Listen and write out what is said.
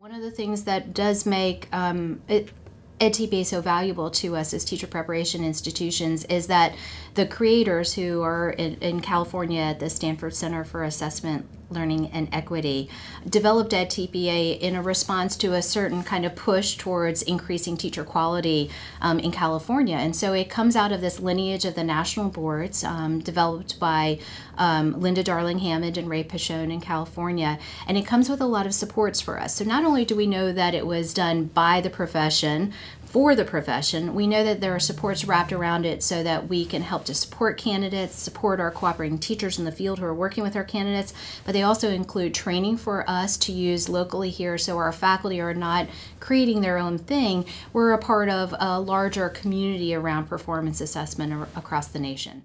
One of the things that does make um, it, EdTPA so valuable to us as teacher preparation institutions is that the creators who are in, in, California at the Stanford Center for Assessment, Learning, and Equity developed EdTPA in a response to a certain kind of push towards increasing teacher quality um, in California. And so it comes out of this lineage of the national boards um, developed by um, Linda Darling Hammond and Ray Pecheone in California. And it comes with a lot of supports for us. So not only do we know that it was done by the profession, for the profession. We know that there are supports wrapped around it so that we can help to support candidates, support our cooperating teachers in the field who are working with our candidates, but they also include training for us to use locally here so our faculty are not creating their own thing. We're a part of a larger community around performance assessment across the nation.